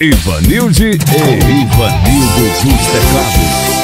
Ivanilde e Ivanildo dos Teclados.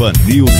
Ivanildo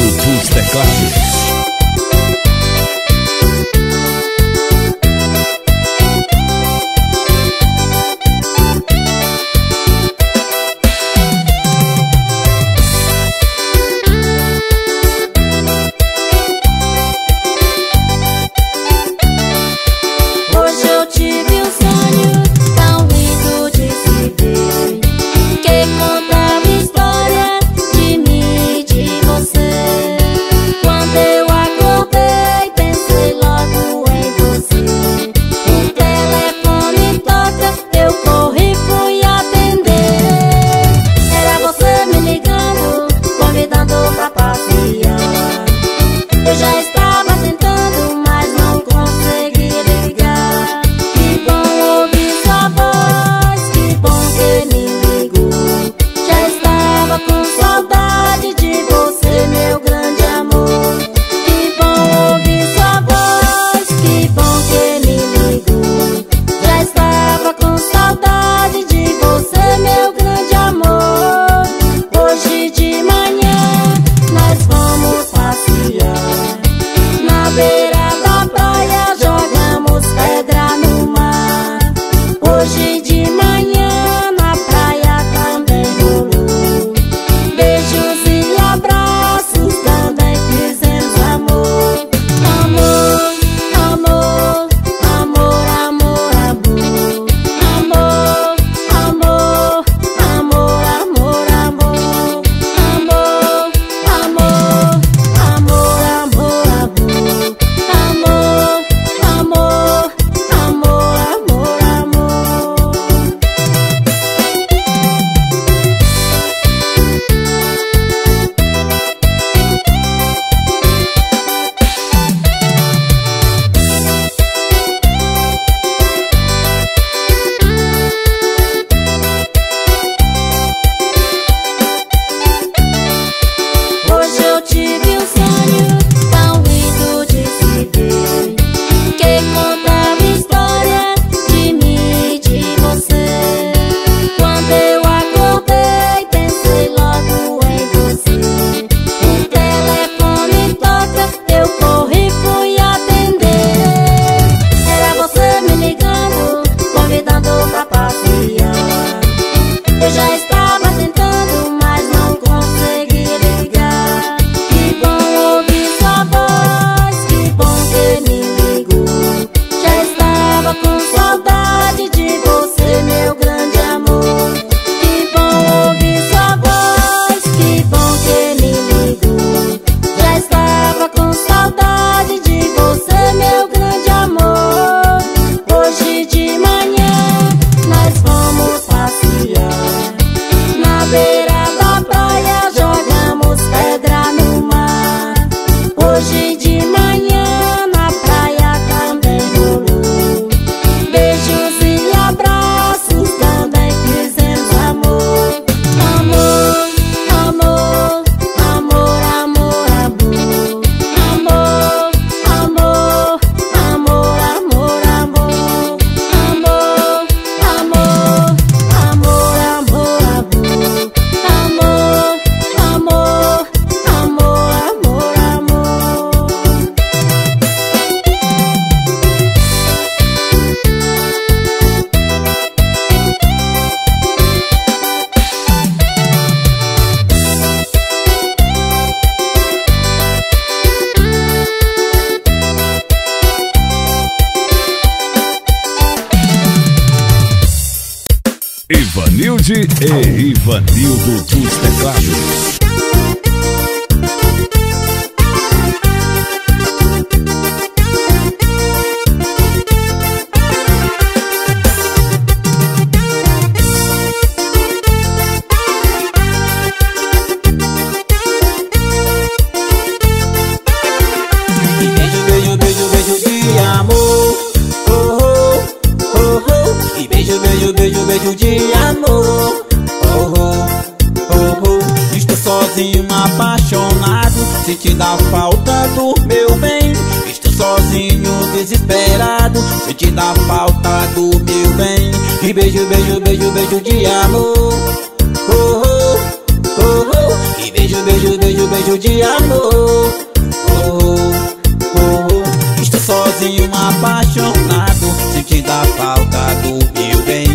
apaixonado Sentindo a falta do meu bem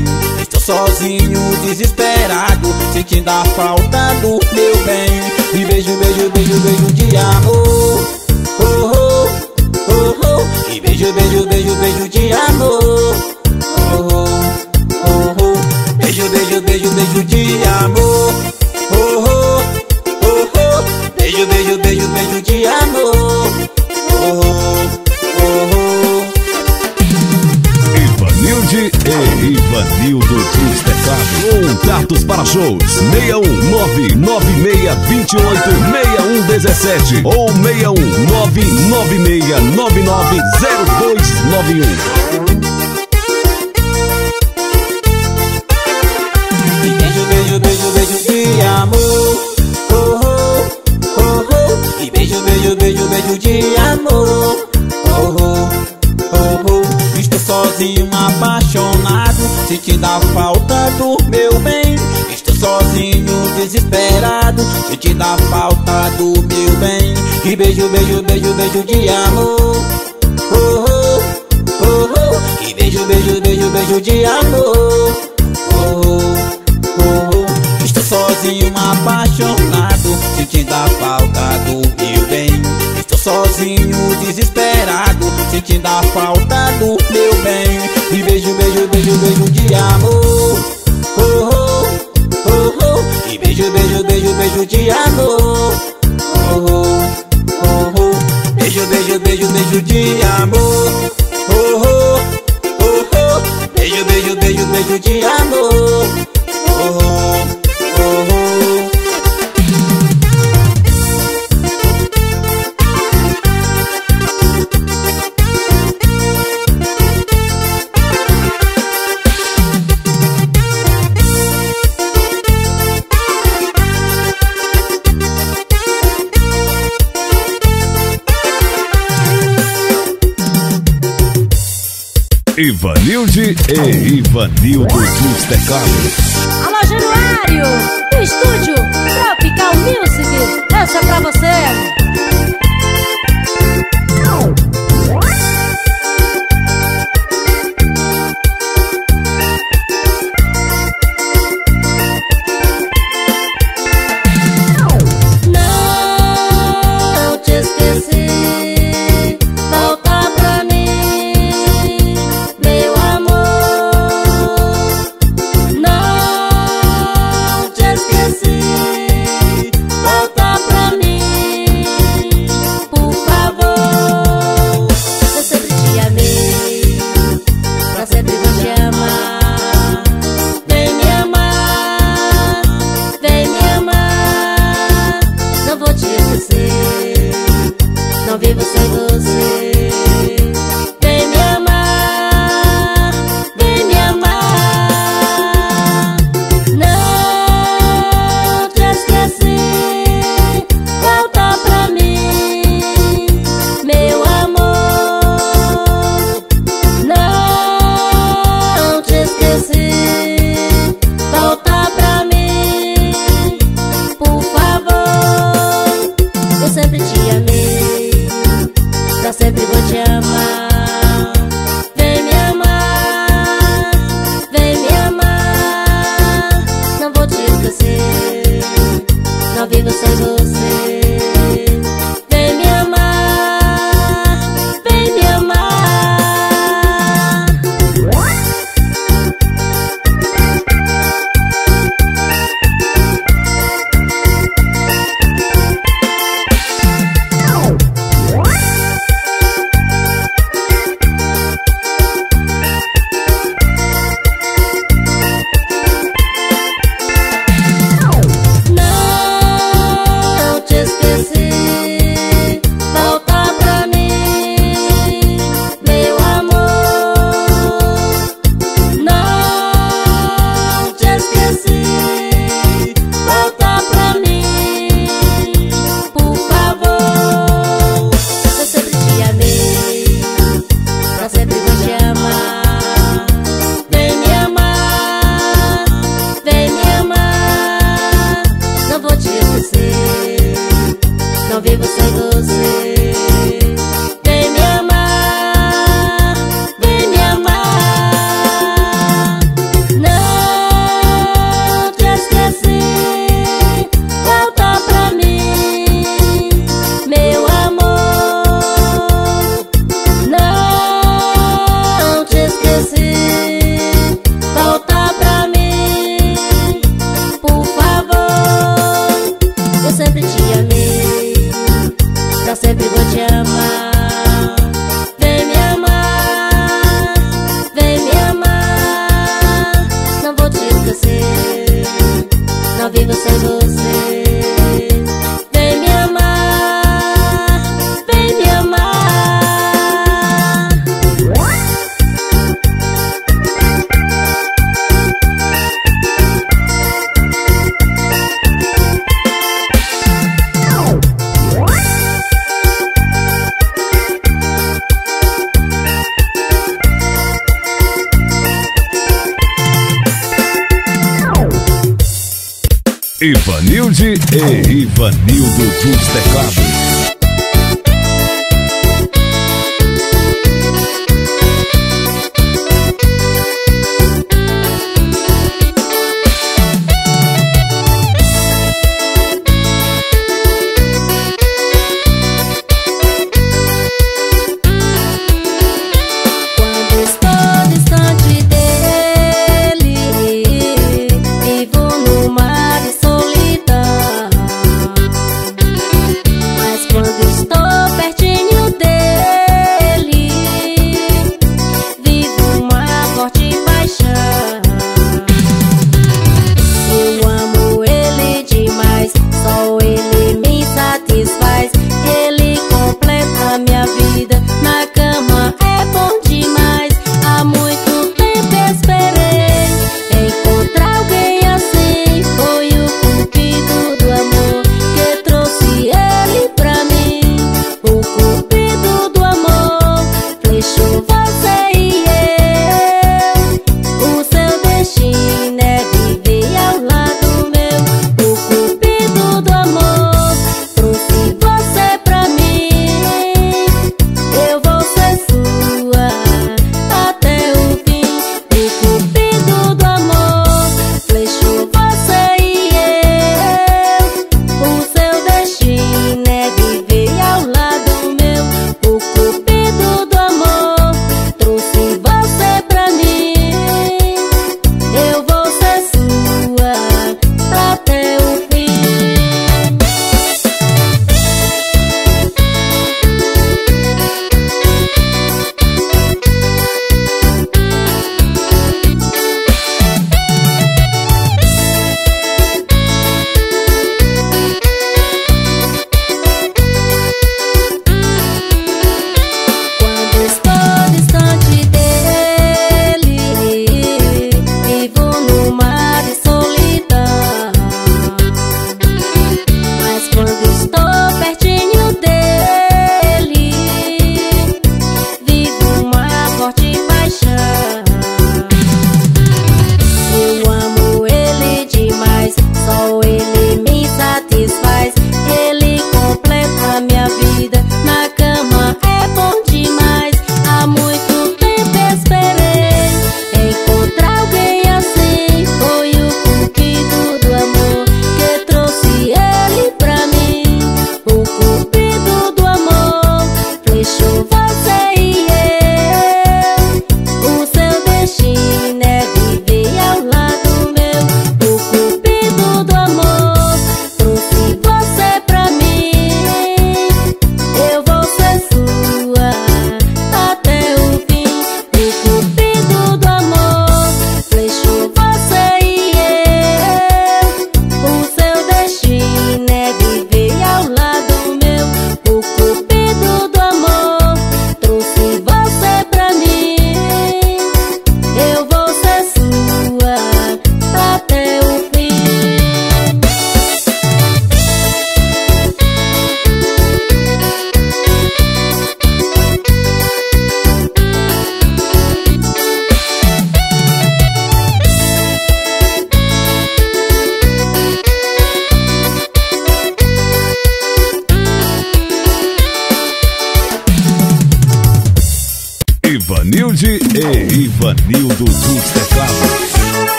Estou sozinho, desesperado Sentindo a falta do meu bem e beijo, beijo, beijo, beijo de amor. Oh, oh, oh, oh. E beijo, beijo, beijo, beijo de amor. Oh, oh, oh. Beijo, beijo, beijo, beijo de amor Contatos para shows 61 99628 6117 ou 61 996990291. beijo, beijo, beijo, beijo de amor. Oh, oh, oh, oh. E beijo, beijo, beijo, beijo de amor. Oh, oh, oh, oh. Estou sozinho, apaixonado, sentindo a falta do meu bem. Estou sozinho, desesperado, sentindo a falta do meu bem. E beijo, beijo, beijo, beijo de amor. Oh, oh, oh, oh. E beijo, beijo, beijo, beijo de amor. Oh, oh sozinho, apaixonado Sentindo a falta do meu bem Estou sozinho, desesperado Sentindo a falta do meu bem E beijo,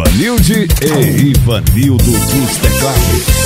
Ivanilde e Ivanildo dos Teclados.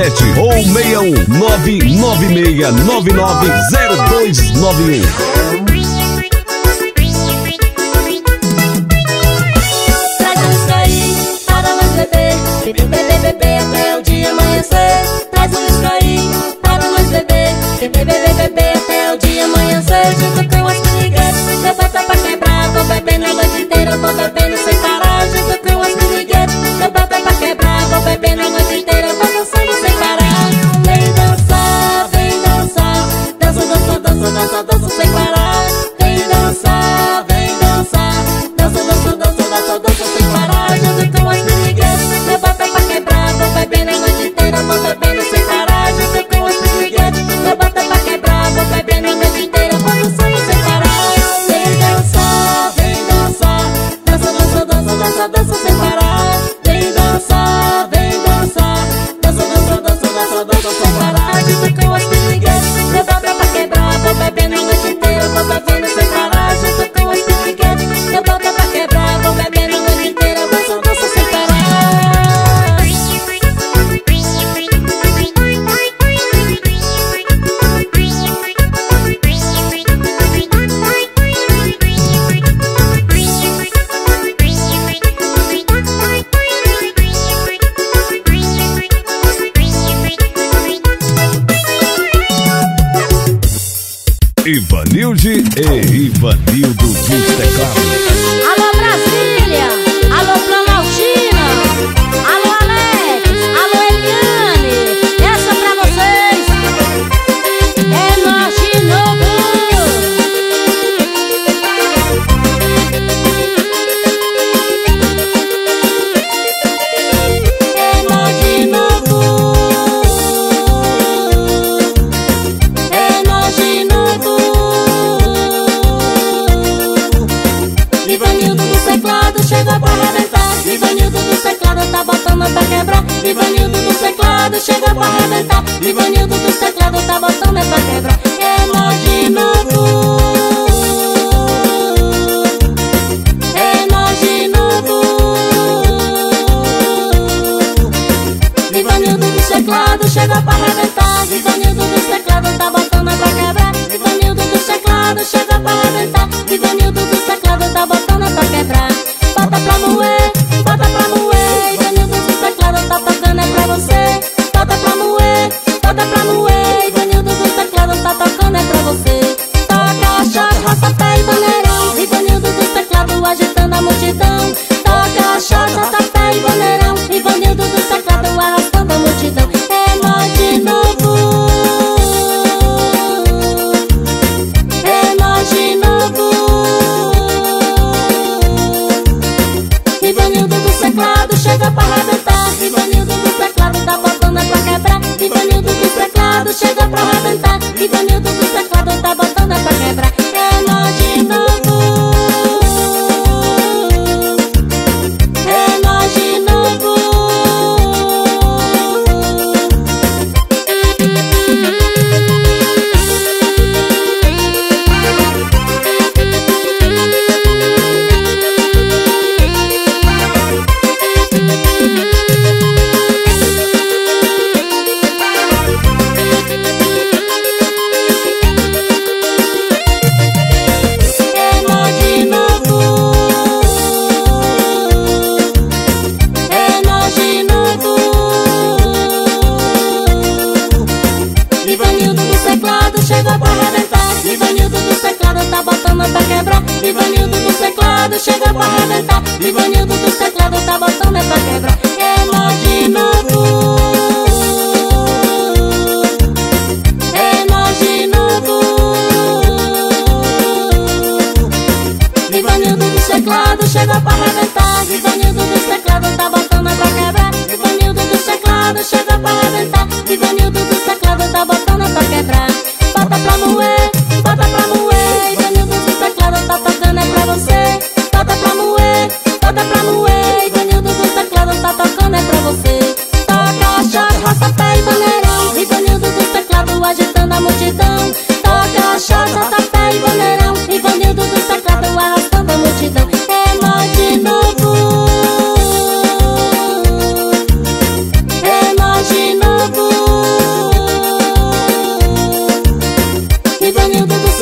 6117 ou 61 996990291.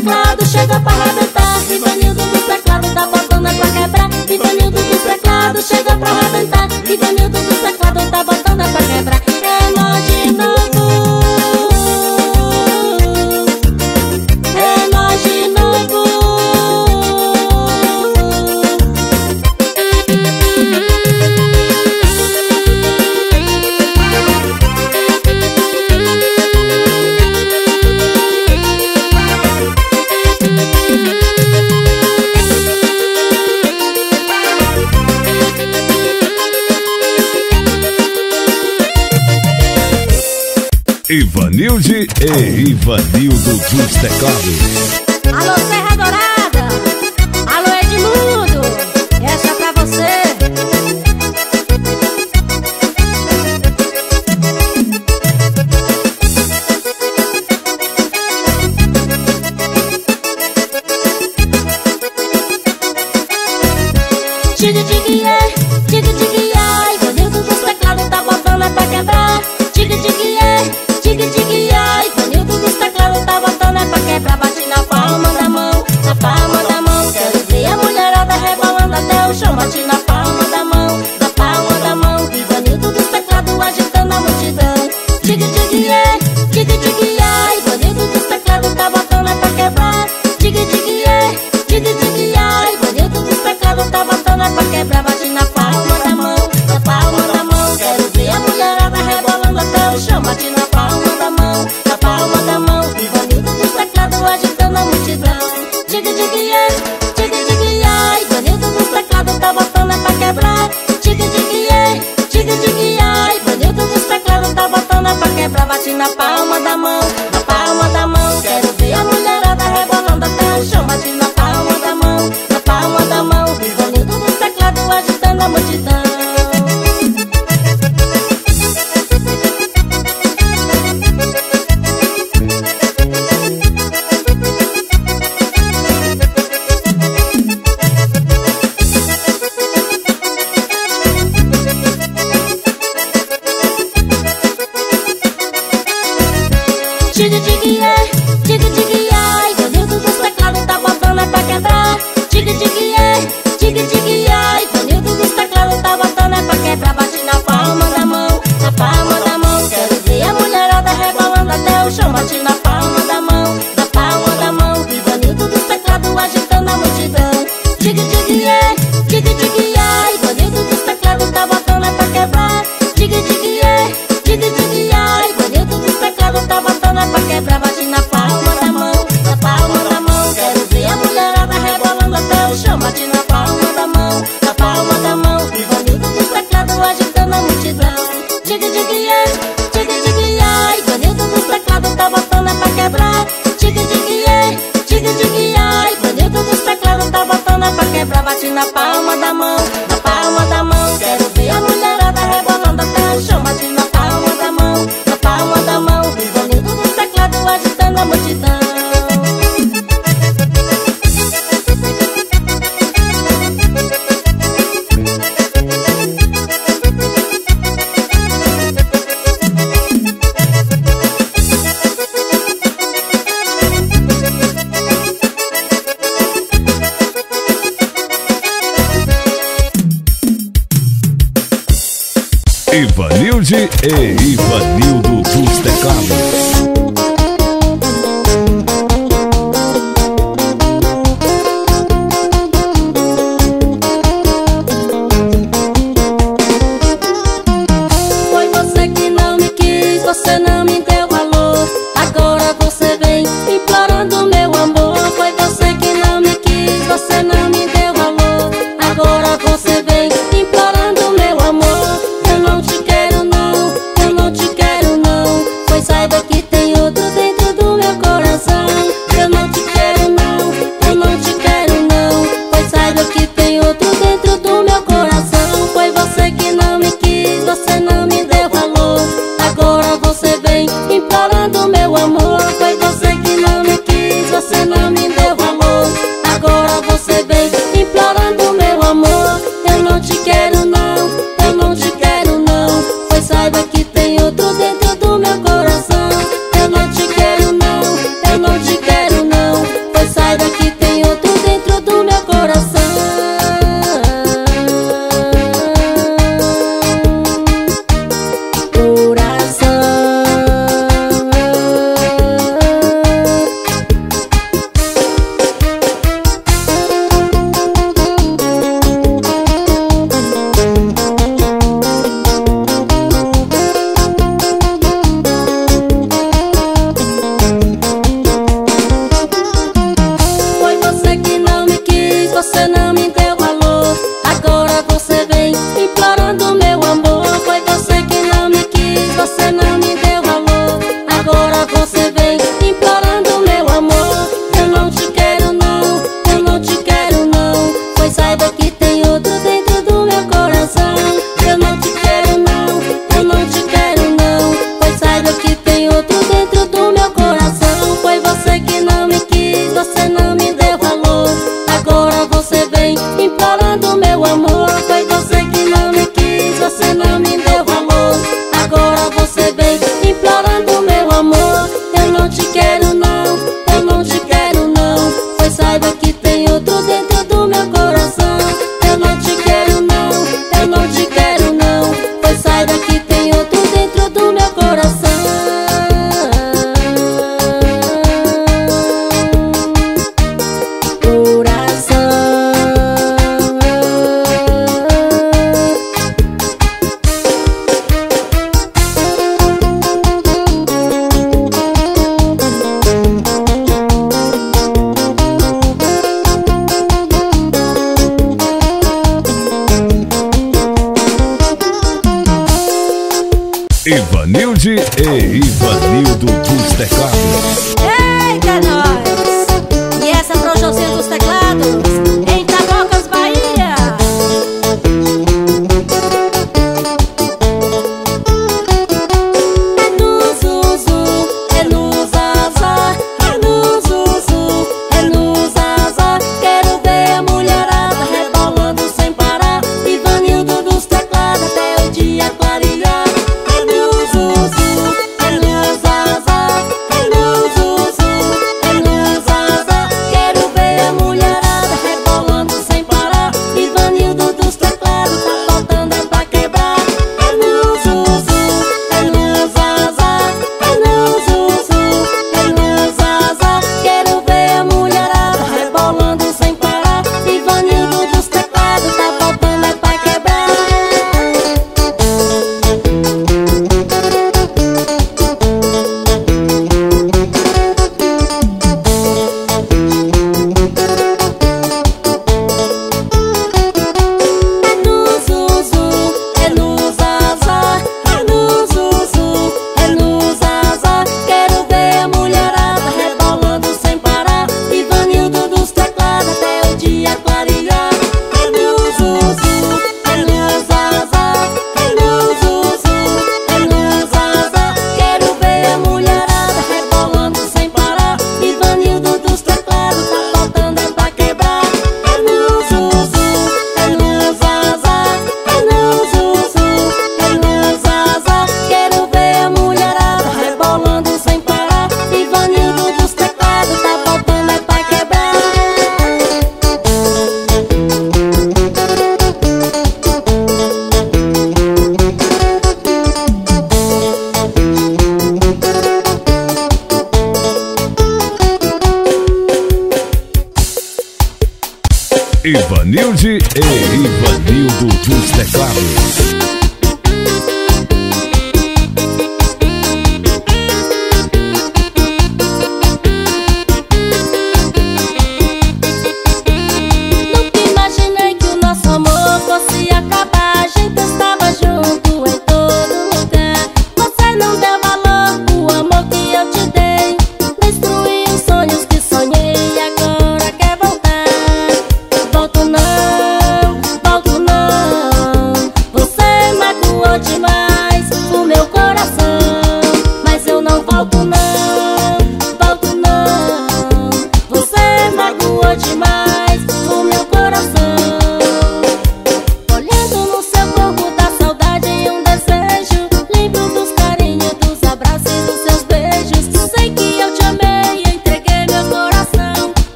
teclado chega pra arrebentar. Ivanildo do teclado tá botando pra quebrar. Ivanildo do teclado chega pra arrebentar. Ivanildo e Ivanildo dos Teclados. Alô, una. Hey.